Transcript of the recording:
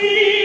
see